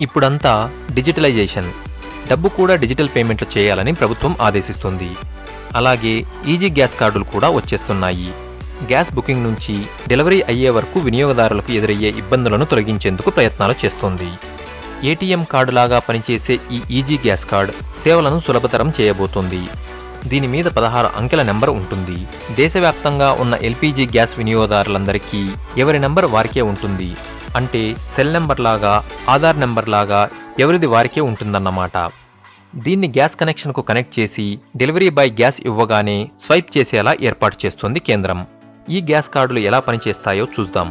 ఇప్పుడంతా డిజిటలైజేషన్. డబ్బు కూడా డిజిటల్ పేమెంట్లు చేయాలని ప్రభుత్వం ఆదేశిస్తుంది. అలాగే ఈజీ గ్యాస్ కార్డులు కూడా వచ్చేస్తున్నాయి. గ్యాస్ బుకింగ్ నుంచి డెలివరీ అయ్యే వరకు వినియోగదారులకు ఎదురయ్యే ఇబ్బందులను తొలగించేందుకు ప్రయత్నాలు చేస్తోంది. ఏటీఎం కార్డులాగా పనిచేసే ఈ ఈజీ గ్యాస్ కార్డ్ సేవలను సులభతరం చేయబోతోంది. దీని మీద పదహారు అంకెల నెంబర్ ఉంటుంది. దేశవ్యాప్తంగా ఉన్న ఎల్పీజీ గ్యాస్ వినియోగదారులందరికీ ఎవరి నెంబర్ వారికే ఉంటుంది. అంటే సెల్ నెంబర్ లాగా ఆధార్ నెంబర్ లాగా ఎవరిది వారికే ఉంటుందన్నమాట. దీన్ని గ్యాస్ కనెక్షన్కు కనెక్ట్ చేసి డెలివరీ బాయ్ గ్యాస్ ఇవ్వగానే స్వైప్ చేసేలా ఏర్పాటు చేస్తుంది కేంద్రం. ఈ గ్యాస్ కార్డులు ఎలా పనిచేస్తాయో చూద్దాం.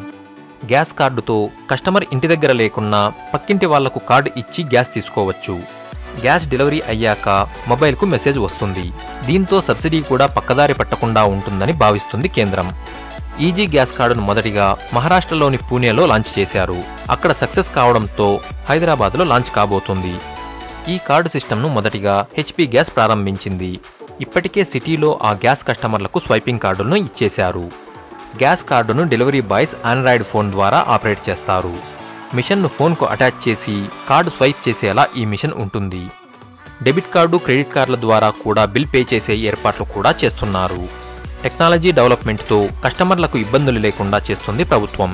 గ్యాస్ కార్డుతో కస్టమర్ ఇంటి దగ్గర లేకున్నా పక్కింటి వాళ్ళకు కార్డు ఇచ్చి గ్యాస్ తీసుకోవచ్చు. గ్యాస్ డెలివరీ అయ్యాక మొబైల్కు మెసేజ్ వస్తుంది. దీంతో సబ్సిడీ కూడా పక్కదారి పట్టకుండా ఉంటుందని భావిస్తుంది కేంద్రం. ఈజీ గ్యాస్ కార్డును మొదటిగా మహారాష్ట్రలోని పూణేలో లాంచ్ చేశారు. అక్కడ సక్సెస్ కావడంతో హైదరాబాద్లో లాంచ్ కాబోతుంది. ఈ కార్డు సిస్టమ్ను మొదటిగా హెచ్పి గ్యాస్ ప్రారంభించింది. ఇప్పటికే సిటీలో ఆ గ్యాస్ కస్టమర్లకు స్వైపింగ్ కార్డులను ఇచ్చేశారు. గ్యాస్ కార్డును డెలివరీ బాయ్స్ ఆండ్రాయిడ్ ఫోన్ ద్వారా ఆపరేట్ చేస్తారు. మిషన్ను ఫోన్కు అటాచ్ చేసి కార్డు స్వైప్ చేసేలా ఈ మిషన్ ఉంటుంది. డెబిట్ కార్డు క్రెడిట్ కార్డుల ద్వారా కూడా బిల్ పే చేసే ఏర్పాట్లు కూడా చేస్తున్నారు. టెక్నాలజీ డెవలప్మెంట్తో కస్టమర్లకు ఇబ్బందులు లేకుండా చేస్తుంది ప్రభుత్వం.